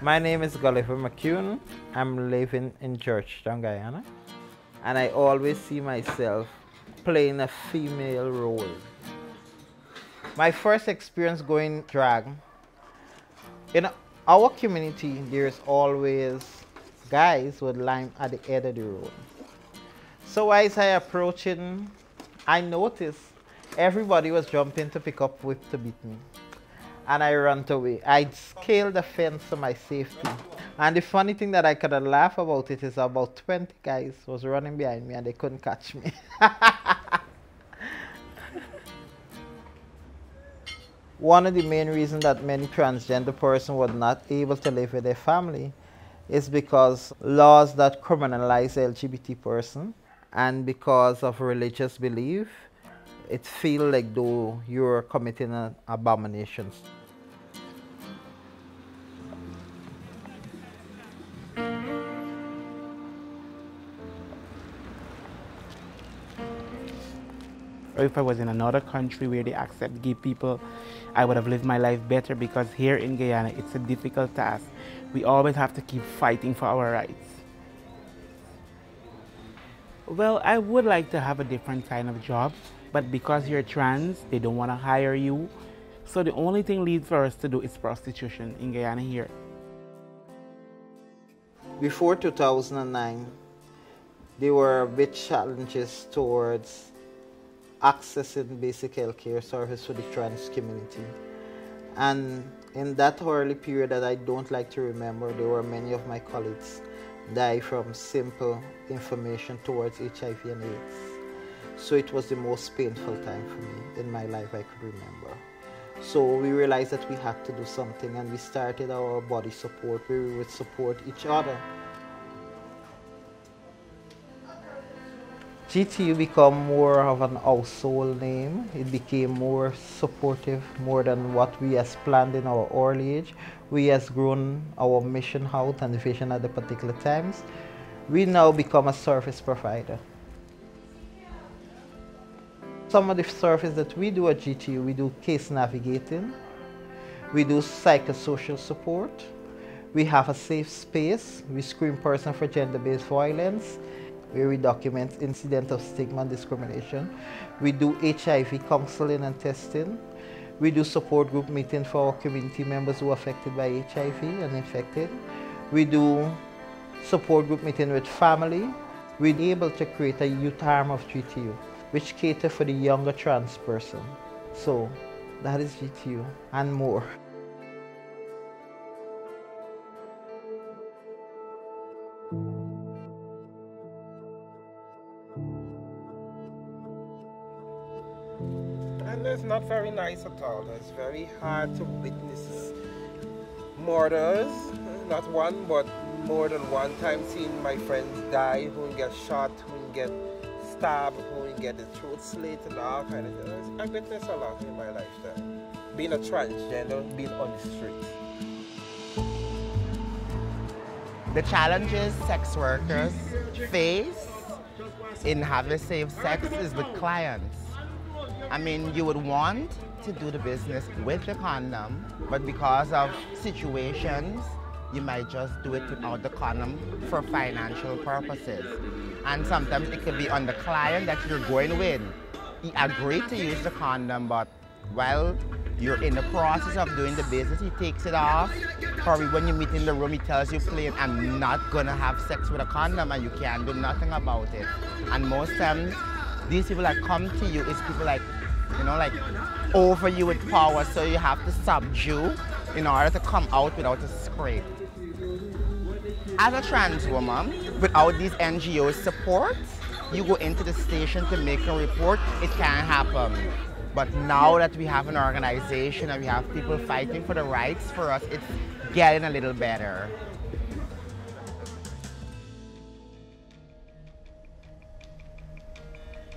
My name is Gulliver McCune. I'm living in Georgetown, Guyana. And I always see myself playing a female role. My first experience going drag, in our community, there's always guys with line at the end of the road. So as I approaching, I noticed everybody was jumping to pick up whip to beat me and I ran away. I scaled the fence for my safety. And the funny thing that I could laugh about it is about 20 guys was running behind me and they couldn't catch me. One of the main reasons that many transgender persons were not able to live with their family is because laws that criminalize LGBT person and because of religious belief, it feels like though you're committing an or if I was in another country where they accept gay people, I would have lived my life better because here in Guyana, it's a difficult task. We always have to keep fighting for our rights. Well, I would like to have a different kind of job, but because you're trans, they don't want to hire you. So the only thing leads for us to do is prostitution in Guyana here. Before 2009, there were big challenges towards accessing basic healthcare service for the trans community. And in that early period that I don't like to remember, there were many of my colleagues die from simple information towards HIV and AIDS. So it was the most painful time for me in my life I could remember. So we realized that we had to do something and we started our body support where we would support each other GTU become more of an household name. It became more supportive, more than what we as planned in our early age. We has grown our mission out and vision at the particular times. We now become a service provider. Some of the service that we do at GTU, we do case navigating, we do psychosocial support, we have a safe space, we screen person for gender-based violence, where we document incident of stigma and discrimination. We do HIV counseling and testing. We do support group meeting for our community members who are affected by HIV and infected. We do support group meeting with family. We're able to create a youth arm of GTU, which cater for the younger trans person. So that is GTU and more. And it's not very nice at all. It's very hard to witness murders, not one, but more than one time seeing my friends die, who get shot, who get stabbed, who get the throat slit and all kind of things. I witnessed a lot in my lifetime. Being a transgender, being on the street. The challenges sex workers face in having safe sex is with clients. I mean, you would want to do the business with the condom, but because of situations, you might just do it without the condom for financial purposes. And sometimes it could be on the client that you're going with. He agreed to use the condom, but while you're in the process of doing the business, he takes it off. Probably when you meet in the room, he tells you plain, I'm not gonna have sex with a condom and you can't do nothing about it. And most times, these people that come to you is people like you know, like over you with power, so you have to subdue in order to come out without a scrape. As a trans woman, without these NGOs support, you go into the station to make a report, it can't happen. But now that we have an organization and we have people fighting for the rights for us, it's getting a little better.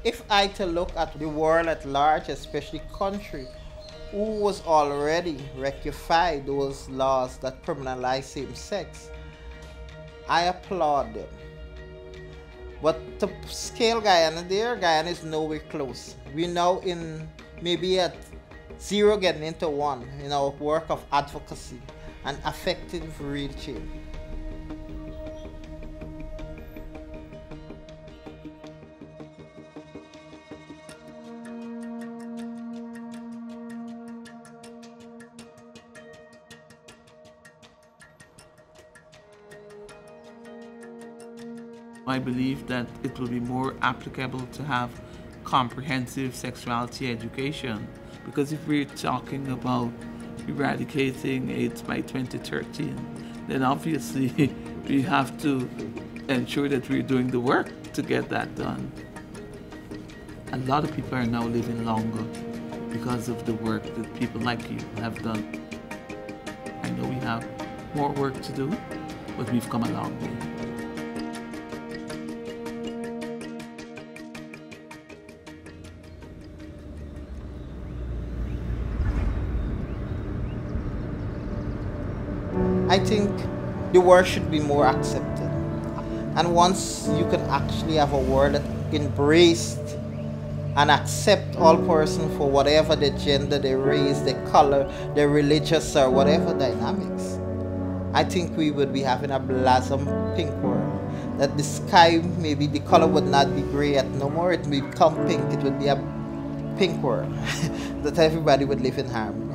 If I to look at the world at large, especially country, who was already rectified those laws that criminalize same sex, I applaud them. But to scale Guyana there, Guyana is nowhere close. We're now in maybe at zero getting into one in our work of advocacy. and effective real change. I believe that it will be more applicable to have comprehensive sexuality education because if we're talking about eradicating AIDS by 2013, then obviously we have to ensure that we're doing the work to get that done. A lot of people are now living longer because of the work that people like you have done. I know we have more work to do, but we've come a long way. I think the world should be more accepted. And once you can actually have a world that embraced and accept all persons for whatever their gender, their race, their color, their religious or whatever dynamics, I think we would be having a blossom pink world. That the sky maybe the color would not be gray at no more, it would become pink, it would be a pink world. that everybody would live in harmony.